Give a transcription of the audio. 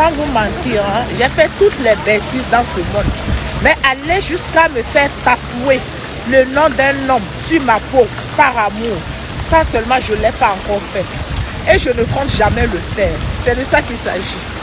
sans vous mentir, hein. j'ai fait toutes les bêtises dans ce monde. Mais aller jusqu'à me faire tatouer le nom d'un homme sur ma peau par amour, ça seulement je ne l'ai pas encore fait. Et je ne compte jamais le faire. C'est de ça qu'il s'agit.